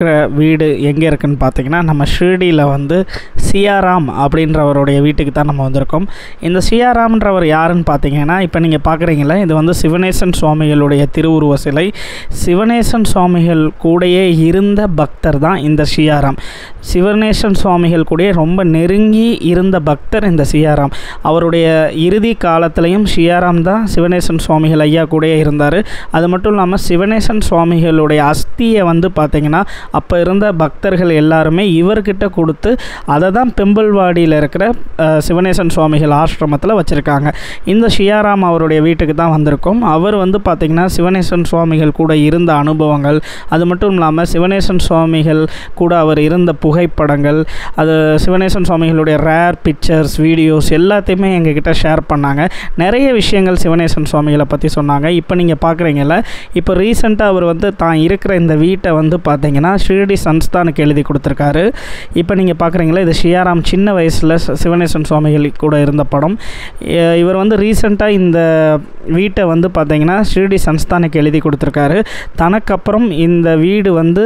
இருக்கிற வீடு எங்கே இருக்குன்னு பார்த்தீங்கன்னா நம்ம ஷிர்டியில் வந்து சியாராம் அப்படின்றவருடைய வீட்டுக்கு தான் நம்ம வந்திருக்கோம். இந்த சியாராம்ன்றவர் யாருன்னு பார்த்தீங்கன்னா இப்போ நீங்கள் பார்க்குறீங்களே இது வந்து சிவனேசன் சுவாமிகளுடைய திருவுருவ சிலை. சிவனேசன் சுவாமிகள் கூடயே இருந்த பக்தர் தான் இந்த சியாராம். சிவனேசன் சுவாமிகள் கூடயே ரொம்ப நெருங்கி இருந்த பக்தர் இந்த சியாராம். அவருடைய இறுதி காலத்திலையும் சியாராம் தான் சிவனேசன் சுவாமிகள் ஐயா கூடயே இருந்தார். அது மட்டும் இல்லாமல் சிவனேசன் சுவாமிகளுடைய அஸ்தியை வந்து பார்த்திங்கன்னா அப்போ இருந்த பக்தர்கள் எல்லாருமே இவர்கிட்ட கொடுத்து அதை தான் பெம்பல்வாடியில் இருக்கிற சிவனேசன் சுவாமிகள் ஆசிரமத்தில் வச்சுருக்காங்க. இந்த ஷியாராம் அவருடைய வீட்டுக்கு தான் வந்திருக்கோம். அவர் வந்து பார்த்திங்கன்னா சிவனேசன் சுவாமிகள் கூட இருந்த அனுபவங்கள் அது மட்டும் இல்லாமல் சிவனேசன் சுவாமிகள் கூட அவர் இருந்த புகைப்படங்கள் அது சிவனேசன் சுவாமிகளுடைய ரேர் பிக்சர்ஸ் வீடியோஸ் எல்லாத்தையுமே எங்ககிட்ட ஷேர் பண்ணாங்க. நிறைய விஷயங்கள் சிவனேசன் சுவாமிகளை பற்றி சொன்னாங்க. இப்போ நீங்கள் பார்க்குறீங்கல்ல இப்போ ரீசெண்டாக அவர் வந்து தான் இருக்கிற இந்த வீட்டை வந்து பார்த்திங்கன்னா ஷிரடி சன்ஸ்தானுக்கு எழுதி கொடுத்துருக்காரு. இப்போ நீங்கள் பார்க்குறீங்களா இது ஷியாராம் சின்ன வயசில் சிவனேசன் சுவாமிகள் கூட இருந்த படம். இவர் வந்து ரீசெண்டாக இந்த வீட்டை வந்து பார்த்தீங்கன்னா ஷிரடி சன்ஸ்தானுக்கு எழுதி கொடுத்துருக்காரு. தனக்கப்புறம் இந்த வீடு வந்து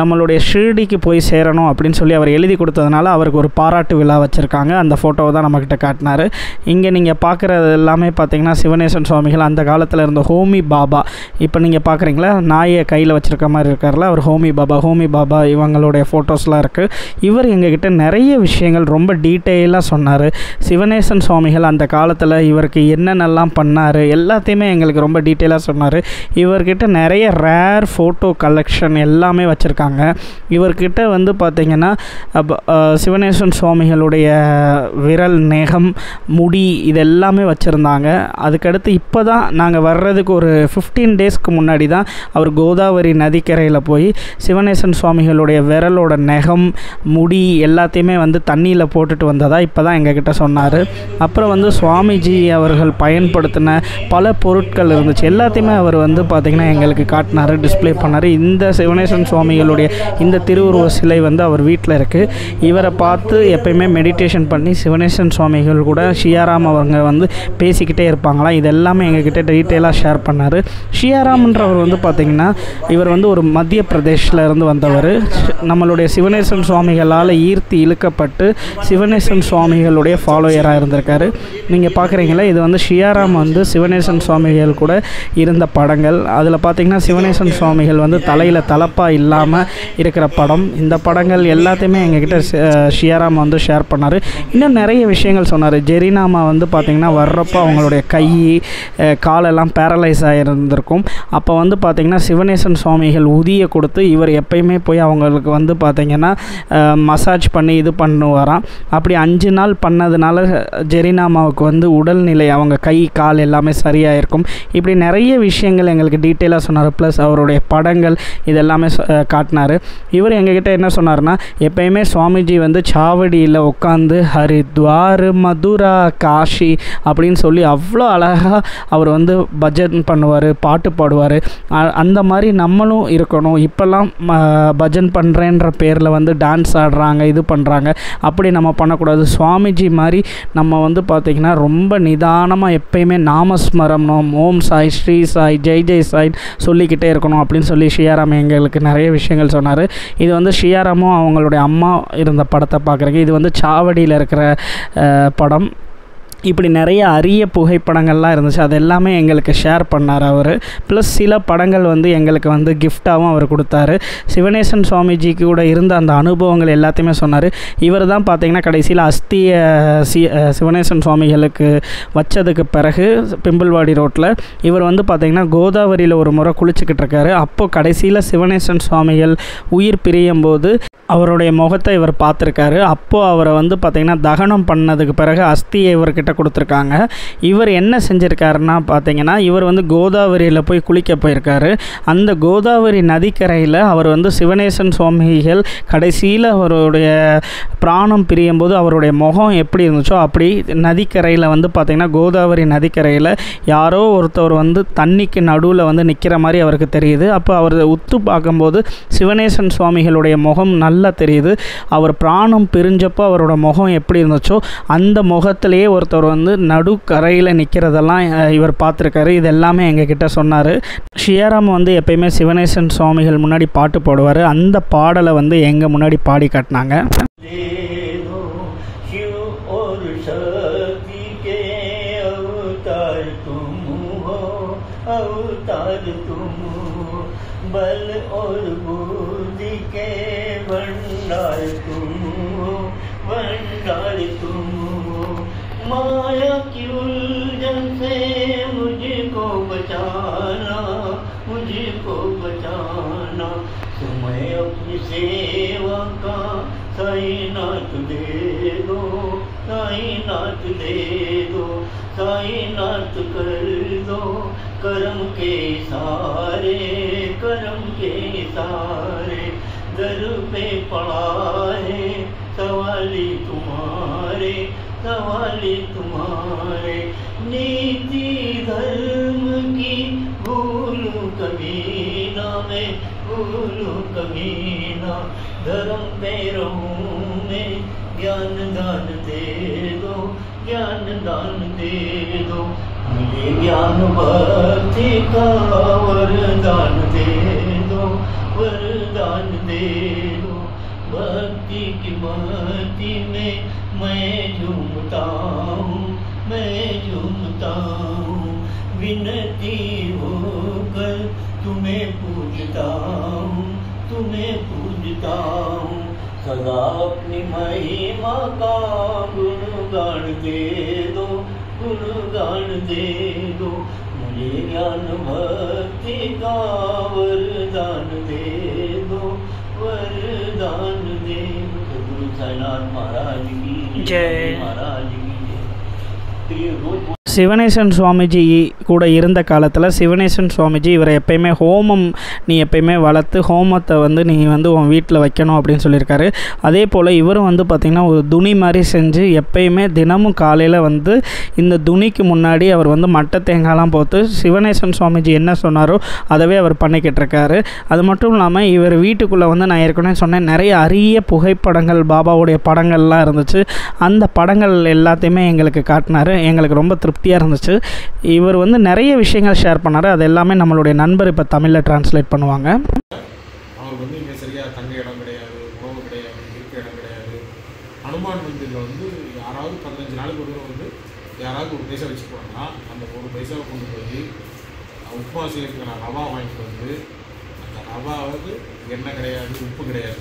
நம்மளுடைய ஷிரடிக்கு போய் சேரணும் அப்படின்னு சொல்லி அவர் எழுதி கொடுத்ததுனால அவருக்கு ஒரு பாராட்டு விழா வச்சுருக்காங்க. அந்த ஃபோட்டோவை தான் நம்மக்கிட்ட காட்டினார். இங்கே நீங்கள் பார்க்குறது எல்லாமே பார்த்தீங்கன்னா சிவனேசன் சுவாமிகள் அந்த காலத்தில் இருந்த ஹோமி பாபா. இப்போ நீங்கள் பார்க்குறீங்களா நாயை கையில் வச்சுருக்க மாதிரி இருக்கார்ல அவர் ஹோமி பாபா ஹோமி பாபா இவங்களுடைய ஃபோட்டோஸ்லாம் இருக்குது இவர் எங்ககிட்ட நிறைய விஷயங்கள் ரொம்ப டீட்டெயிலாக சொன்னார். சிவனேசன் சுவாமிகள் அந்த காலத்தில் இவருக்கு என்னென்னலாம் பண்ணார் எல்லாத்தையுமே எங்களுக்கு ரொம்ப டீட்டெயிலாக சொன்னார். இவர்கிட்ட நிறைய ரேர் ஃபோட்டோ கலெக்ஷன் எல்லாமே வச்சுருக்காங்க. இவர்கிட்ட வந்து பார்த்திங்கன்னா சிவனேசன் சுவாமிகளுடைய விரல் நேகம் முடி இது எல்லாமே வச்சுருந்தாங்க. அதுக்கடுத்து இப்போ தான் நாங்கள் வர்றதுக்கு ஒரு ஃபிஃப்டீன் டேஸ்க்கு முன்னாடி தான் அவர் கோதாவரி நதிக்கரையில் போய் சிவனே சிவனேசன் சுவாமிகளுடைய விரலோட நெகம் முடி எல்லாத்தையுமே வந்து தண்ணியில் போட்டுட்டு வந்ததா இப்போ தான் எங்ககிட்ட சொன்னார். அப்புறம் வந்து சுவாமிஜி அவர்கள் பயன்படுத்தின பல பொருட்கள் இருந்துச்சு. எல்லாத்தையுமே அவர் வந்து பார்த்திங்கன்னா எங்களுக்கு காட்டினார் டிஸ்ப்ளே பண்ணார். இந்த சிவனேசன் சுவாமிகளுடைய இந்த திருவுருவ சிலை வந்து அவர் வீட்டில் இருக்குது இவரை பார்த்து எப்பயுமே மெடிடேஷன் பண்ணி சிவனேசன் சுவாமிகள் கூட ஷியாராம் அவங்க வந்து பேசிக்கிட்டே இருப்பாங்களாம் இது எல்லாமே எங்ககிட்ட டீட்டெயிலாக ஷேர் பண்ணார். ஷியாராம்ன்றவர் வந்து பார்த்திங்கன்னா இவர் வந்து ஒரு மத்திய பிரதேஷில் இருந்து வந்தவர். நம்மளுடைய சிவனேசன் சுவாமிகளால் ஈர்த்து இழுக்கப்பட்டு சிவனேசன் சுவாமிகளுடைய ஃபாலோயராக இருந்திருக்காரு. நீங்கள் பார்க்குறீங்களா இது வந்து ஷியாராம் வந்து சிவனேசன் சுவாமிகள் கூட இருந்த படங்கள். அதில் பார்த்திங்கன்னா சிவனேசன் சுவாமிகள் வந்து தலையில் தலப்பாக இல்லாமல் இருக்கிற படம். இந்த படங்கள் எல்லாத்தையுமே எங்ககிட்ட ஷியாராம் வந்து ஷேர் பண்ணார். இன்னும் நிறைய விஷயங்கள் சொன்னார். ஜெரினாமா வந்து பார்த்திங்கன்னா வர்றப்போ அவங்களுடைய கை காலெல்லாம் பேரலைஸ் ஆகிருந்திருக்கும் அப்போ வந்து பார்த்திங்கன்னா சிவனேசன் சுவாமிகள் உதியை கொடுத்து இவர் எப்பயுமே போய் அவங்களுக்கு வந்து பார்த்திங்கன்னா மசாஜ் பண்ணி இது பண்ணுவாராம். அப்படி அஞ்சு நாள் பண்ணதுனால ஜெரினாமாவுக்கு வந்து உடல்நிலை அவங்க கை கால் எல்லாமே சரியாக இருக்கும் இப்படி நிறைய விஷயங்கள் எங்களுக்கு டீட்டெயிலாக சொன்னார். ப்ளஸ் அவருடைய படங்கள் இதெல்லாமே காட்டினார். இவர் எங்ககிட்ட என்ன சொன்னார்னா எப்பயுமே சுவாமிஜி வந்து சாவடியில் உட்காந்து ஹரித்வார் மதுரா காஷி அப்படின்னு சொல்லி அவ்வளோ அழகாக அவர் வந்து பஜன் பண்ணுவார் பாட்டு பாடுவார். அந்த மாதிரி நம்மளும் இருக்கணும். இப்போல்லாம் ம, பஜன் பண்ணுறேன்ற பேரில் வந்து டான்ஸ் ஆடுறாங்க இது பண்ணுறாங்க அப்படி நம்ம பண்ணக்கூடாது. சுவாமிஜி மாதிரி நம்ம வந்து பார்த்திங்கன்னா ரொம்ப நிதானமாக எப்பயுமே நாமஸ்மரணம் ஓம் சாய் ஸ்ரீ சாய் ஜெய் ஜெய் சாய் சொல்லிக்கிட்டே இருக்கணும் அப்படின்னு சொல்லி ஷியாராம் எங்களுக்கு நிறைய விஷயங்கள் சொன்னார். இது வந்து ஷியாராமும் அவங்களுடைய அம்மா இருந்த படத்தை பார்க்குறக்கு இது வந்து சாவடியில் இருக்கிற படம். இப்படி நிறைய அரிய புகைப்படங்கள்லாம் இருந்துச்சு. அது எல்லாமே எங்களுக்கு ஷேர் பண்ணார் அவர். ப்ளஸ் சில படங்கள் வந்து எங்களுக்கு வந்து கிஃப்டாகவும் அவர் கொடுத்தாரு. சிவனேசன் சுவாமிஜிக்கு கூட இருந்த அந்த அனுபவங்கள் எல்லாத்தையுமே சொன்னார். இவர் தான் பார்த்தீங்கன்னா கடைசியில் அஸ்திய சி சிவனேசன் சுவாமிகளுக்கு வச்சதுக்கு பிறகு பிம்பிள்வாடி ரோட்டில் இவர் வந்து பார்த்திங்கன்னா கோதாவரியில் ஒரு முறை குளிச்சுக்கிட்டு இருக்காரு. அப்போ கடைசியில் சிவனேசன் சுவாமிகள் உயிர் பிரியும் போது அவருடைய முகத்தை இவர் பார்த்துருக்காரு. அப்போது அவரை வந்து பார்த்திங்கன்னா தகனம் பண்ணதுக்கு பிறகு அஸ்தியை இவர்கிட்ட கொடுத்துருக்காங்க. இவர் என்ன செஞ்சுருக்காருன்னா பார்த்தீங்கன்னா இவர் வந்து கோதாவரியில் போய் குளிக்க போயிருக்காரு. அந்த கோதாவரி நதிக்கரையில் அவர் வந்து சிவனேசன் சுவாமிகள் கடைசியில் அவருடைய பிராணம் பிரியும் போது அவருடைய முகம் எப்படி இருந்துச்சோ அப்படி நதிக்கரையில் வந்து பார்த்திங்கன்னா கோதாவரி நதிக்கரையில் யாரோ ஒருத்தவர் வந்து தண்ணிக்கு நடுவில் வந்து நிற்கிற மாதிரி அவருக்கு தெரியுது. அப்போ அவர் உத்து பார்க்கும்போது சிவனேசன் சுவாமிகளுடைய முகம் நல்லா தெரியுது. அவர் பிராணம் பிரிஞ்சப்போ அவரோட முகம் எப்படி இருந்துச்சோ அந்த முகத்திலேயே ஒருத்தர் வந்து நடுக்கரையில் நிற்கிறதெல்லாம் இவர் பார்த்துருக்காரு இது எல்லாமே எங்ககிட்ட சொன்னார் ஷியாராம் வந்து எப்பயுமே சிவனேசன் சுவாமிகள் முன்னாடி பாட்டு பாடுவார் அந்த பாடலை வந்து எங்கள் முன்னாடி பாடி காட்டினாங்க देवो शिव और शक्ति के अवतार तुम हो अवतार तुम हो बल और बुद्धि के भंडार तुम हो भंडार तुम हो माया की उलझन से मुझको बचाना मुझको बचाना। तुम्हें अपनी सेवा का साईनाथ दे दो, साईनाथ दे दो, साईनाथ कर दो। करम के सारे करम के सारे दर पे पड़ा है सवाली तुम्हारे। सवाली तुम्हारे नीति धर्म की भूल कभी ना मैं भूल कभी ना धर्म पे रहूँ, मैं ज्ञान दान दे दो, ज्ञान दान दे दो। मुझे ज्ञान भक्ति का वरदान दे दो, वरदान दे दो भक्ति की महती में मैं झूमता हूँ, मैं झूमता हूँ। विनती होकर तुम्हें पूजता हूँ, तुम्हें पूजता हूँ। सदा अपनी महिमा का गुणगान दे दो, गुणगान दे दो। मुझे ज्ञान भक्ति का वरदान दे दो, वरदान साईनाथ महाराज की जय। महाराज की जय तो ये रोज சிவனேசன் சுவாமிஜி கூட இருந்த காலத்தில் சிவனேசன் சுவாமிஜி இவரை எப்பயுமே ஹோமம் நீ எப்பயுமே வளர்த்து ஹோமத்தை வந்து நீ வந்து உன் வீட்டில் வைக்கணும் அப்படின்னு சொல்லியிருக்காரு. அதே போல் இவரும் வந்து பார்த்திங்கன்னா ஒரு துணி மாதிரி செஞ்சு எப்பயுமே தினமும் காலையில் வந்து இந்த துணிக்கு முன்னாடி அவர் வந்து மட்டை தேங்காய்லாம் போட்டு சிவனேசன் சுவாமிஜி என்ன சொன்னாரோ அதவே அவர் பண்ணிக்கிட்டு இருக்காரு அது மட்டும் இல்லாமல் இவர் வீட்டுக்குள்ளே வந்து நான் ஏற்கனவே சொன்னேன் நிறைய அரிய புகைப்படங்கள் பாபாவுடைய படங்கள்லாம் இருந்துச்சு. அந்த படங்கள் எல்லாத்தையுமே எங்களுக்கு காட்டினாரு. எங்களுக்கு ரொம்ப திருப்தி சக்தியாக இருந்துச்சு. இவர் வந்து நிறைய விஷயங்கள் ஷேர் பண்ணார். அது எல்லாமே நம்மளுடைய நண்பர் இப்போ தமிழில் டிரான்ஸ்லேட் பண்ணுவாங்க. அவர் வந்து இங்கே சரியாக தங்க இடம் கிடையாது உணவு கிடையாது இருக்க இடம் கிடையாது. அனுமான் மந்திரில் வந்து யாராவது பதினஞ்சு நாளுக்கு ஒரு வந்து யாராவது ஒரு பைசா வச்சு போனாங்கன்னா அந்த ஒரு பைசாவை கொண்டு போய் உப்புமா செய்யறதுக்கான ரவா வாங்கிட்டு வந்து அந்த ரவாவுக்கு எண்ணெய் கிடையாது உப்பு கிடையாது.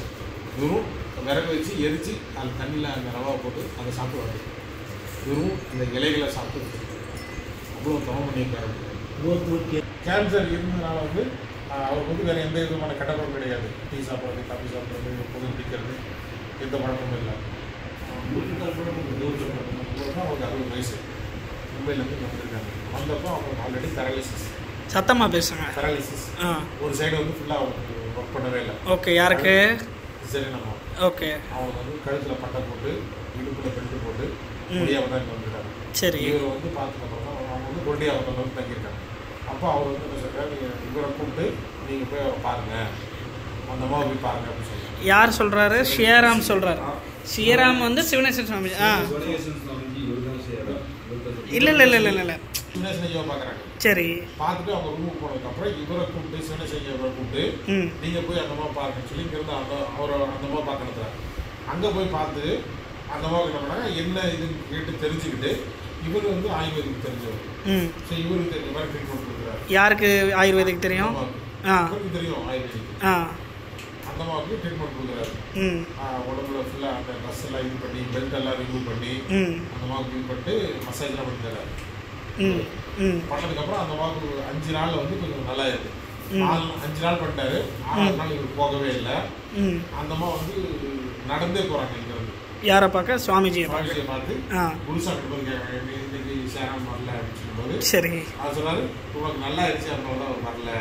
வெறும் விறகு வச்சு எரித்து அந்த தண்ணியில் அந்த ரவா போட்டு அதை சாப்பிடுவாங்க வெறும் இந்த இலைகளை சாப்பிட்டு அவ்வளோ தவம் பண்ணியிருக்காரு. கேன்சர் இருந்ததுனால வந்து அவருக்கு வந்து வேறு எந்த விதமான கெட்டப்படம் கிடையாது. டீ சாப்பிட்றது காஃபி சாப்பிட்றது புகை பிடிக்கிறது எந்த பழக்கமும் இல்லை. அவருக்கு அறுபது வயசு. மும்பைலேருந்து வந்திருக்காங்க வந்தப்போ அவங்களுக்கு ஆல்ரெடி பேரலிசிஸ் சத்தமாக பேசுங்க. பேரலிசிஸ் ஒரு சைடு வந்து ஃபுல்லாக அவருக்கு ஒர்க் பண்ணவே இல்லை. ஓகே யாருக்கு? சரி நம்ம ஓகே அவங்க வந்து கழுத்தில் பட்டை போட்டு இடுப்பில் பெல்ட் போட்டு ம். முடியாம தான் இங்கே வந்துருக்காங்க சரி. இவர் வந்து பார்த்ததுக்கப்புறம் தான் அவங்க வந்து கொண்டியாவத்தில் வந்து தங்கியிருக்காங்க அப்போ அவர் வந்து என்ன சொல்றாரு நீங்கள் இவரை கூப்பிட்டு நீங்கள் போய் அவரை பாருங்க. அந்த மாதிரி போய் பாருங்க அப்படின்னு சொல்லுவாங்க யார் சொல்கிறாரு ஷியாராம் சொல்கிறாரு ஷியராம் வந்து சிவனேசன் சுவாமி. ஆ. இல்லை இல்லை இல்லை இல்லை இல்லை. சரி. பார்த்துட்டு அவங்க ரூமுக்கு போனதுக்கப்புறம் இவரை கூப்பிட்டு சிவனேசன் ஐயாவை கூப்பிட்டு நீங்கள் போய் அந்த மாதிரி பாருங்கன்னு சொல்லி இங்கேருந்து அந்த அவரை அந்த மாதிரி பார்க்கறது அங்கே போய் பார்த்து அந்த மாதிரி என்ன பண்ணாங்க? என்ன இதுன்னு கேட்டு தெரிஞ்சுக்கிட்டு இவர் வந்து ஆயுர்வேதிக் தெரிஞ்சவர். ம். ஸோ இவருக்கு தெரிஞ்ச மாதிரி ட்ரீட்மெண்ட் கொடுக்குறாரு. யாருக்கு ஆயுர்வேதிக் தெரியும்? இவருக்கு தெரியும் ஆயுர்வேதிக். ஆ. அந்த மாதிரி ட்ரீட்மெண்ட் கொடுக்குறாரு. உடம்புல ஃபுல்லாக அந்த ட்ரெஸ் எல்லாம் இது பண்ணி பெல்ட் எல்லாம் ரிமூவ் பண்ணி அந்த மாதிரி இது பண்ணிட்டு மசாஜ்லாம் பண்ணி தராரு பண்ணதுக்கப்புறம் அந்த மாதிரி ஒரு அஞ்சு நாளில் வந்து கொஞ்சம் நல்லா இருக்கு ம். நாலு அஞ்சு நாள் பண்ணிட்டாரு. ஆறாவது நாள் இவர் போகவே இல்லை. அந்த மாதிரி வந்து நடந்தே போகிறாங்க யாரை பார்க்க? சுவாமிஜியை பார்க்க. ஆ. குருசாமி போது கேட்குறாங்க "நீ இன்னைக்கு சேராம வரல அப்படின்னு சொல்லும்போது சரி. அவர் சொன்னாரு உனக்கு நல்லா ஆயிடுச்சு அதனால தான் வரல.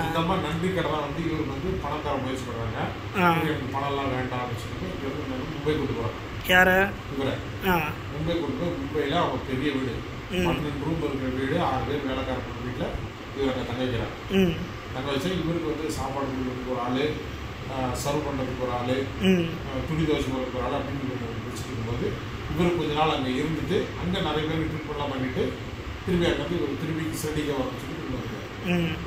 அந்த மாதிரி நன்றி கடன் வந்து இவருக்கு வந்து பணம் தர முயற்சி எனக்கு பணம்லாம் வேண்டாம் அப்படின்னு சொல்லிட்டு இவர் மும்பை கூட்டு போறாங்க யாரை? இவரை. மும்பை போய் மும்பையில் அவங்க பெரிய வீடு. பன்னெண்டு ரூம் இருக்கிற வீடு ஆறு பேர் வேலைக்காரங்க வீட்டில் இவர் தங்க வைக்கிறாங்க தங்க வச்சு இவருக்கு வந்து சாப்பாடு கொடுக்கறதுக்கு ஒரு ஆள் சர்வ் பண்ணுறதுக்கு ஒரு ஆள் துணி துவச்சி போகிறதுக்கு ஒரு ஆள் அப்படின்னு வச்சுட்டு இருக்கும்போது இவர் கொஞ்ச நாள் அங்கே இருந்துட்டு அங்கே நிறைய பேர் ட்ரிப்லாம் பண்ணிட்டு திரும்பி அங்கே இவர் திரும்பி சிறடிக்க வர சொல்லி திரும்பி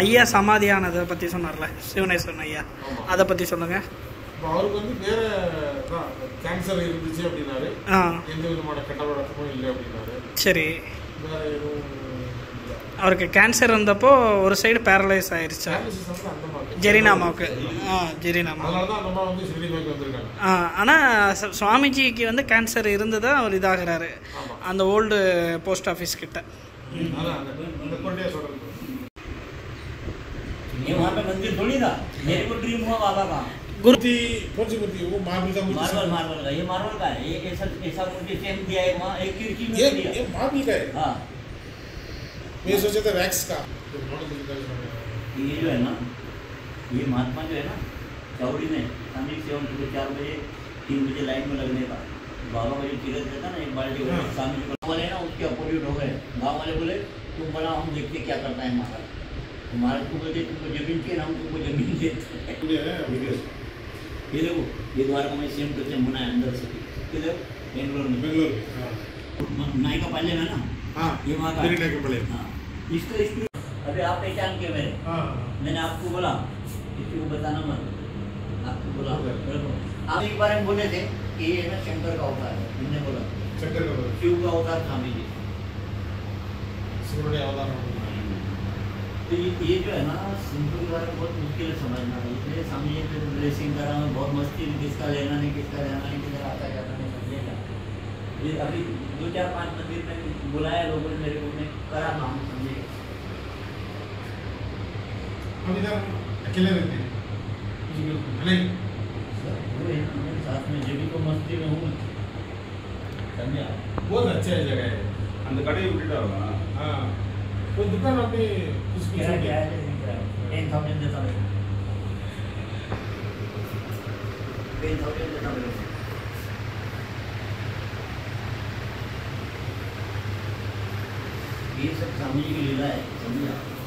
ஐயா சமாதியானதை பற்றி சொன்னார்ல சிவனேஸ்வரன் ஐயா. அதை பற்றி சொல்லுங்கள் இப்போ அவருக்கு வந்து வேற கேன்சர் இருந்துச்சு அப்படின்னாரு. எந்த விதமான கெட்ட வழக்கமும் இல்லை அப்படின்னாரு. சரி. வேற எதுவும் அவருக்கு கேன்சர் வந்தப்போ ஒரு சைடு பேரலைஸ் ஆயிருச்சா Dialysis வந்து அந்த மாதிரி. ஜெரினாமாவுக்கு ஆ ஜெரினாமா அதனால தான் அந்த அம்மா வந்து சிறுடி நோக்கி வந்திருக்காங்க ஆ ஆனால் சுவாமிஜிக்கு வந்து கேன்சர் இருந்ததா அவர் இதாகிறாரு ஆமா அந்த ஓல்டு போஸ்ட் ஆஃபீஸ் கிட்ட அதான் அந்த அந்த கொண்டையா சொல்றது ये वहाँ पे मंदिर थोड़ी था मेरे को ड्रीम हुआ बाबा का குரு मूर्ति कौन सी मूर्ति है? वो मार्बल का मूर्ति मार्बल मार्बल का ये मार्बल का है ये ऐसा ऐसा मूर्ति सेम दिया है वहाँ एक खिड़की में ये दिया ये मार्बल का है हाँ मैं सोचा था वैक्स का। ये जो है ना ये महात्मा जो है ना चौड़ी में शामी सेवन टू चार बजे तीन बजे लाइन में लगने का। बाबा का जो तीरथ रहता ना एक बाल्टी हाँ। शामी जी को बोले ना उसके अपोजिट हो गए। गाँव वाले बोले तुम बनाओ हम देखते क्या करता है महाराज। महाराज को बोलते तुमको ज़मीन चाहिए ना हम तुमको ज़मीन देते हैं। ये देखो ये द्वारका में सेम टू सेम बनाया अंदर से। ये देखो बेंगलोर में। बेंगलोर नाई का पाले में ना? हाँ ये वहाँ का का। हाँ। इसको इसकी अभी आप पहचान के मेरे। हाँ। मैंने आपको बोला किसी को बताना मत। आपको बोला आप एक बार हम बोले थे कि ये ना शंकर का अवतार है मैंने बोला। शंकर का शिव का अवतार स्वामी जी तो ये, ये जो है ना सिंपल के बारे में बहुत मुश्किल है समझना। इसलिए स्वामी जी फिर ड्रेसिंग करा मैं बहुत मस्ती किसका लेना नहीं किसका लेना नहीं किधर आता जाता नहीं समझेगा ये अभी दो चार पाँच मंदिर में बुलाया लोगों ने मेरे को मैं करा काम समझेगा हम इधर अकेले रहते हैं किसी को- नहीं वो है ना, मेरे साथ में जब भी को मस्ती में हूँ मैं। समझे आप? बहुत अच्छा है जगह है அந்த கடையை விட்டுட்டாரா हाँ वो दुकान अपनी उसकी किराया छोटी क्या है टेन थाउजेंड देता मेरे टेन थाउजेंड देता मेरे को। ये सब स्वामी जी की लीला है समझे आप?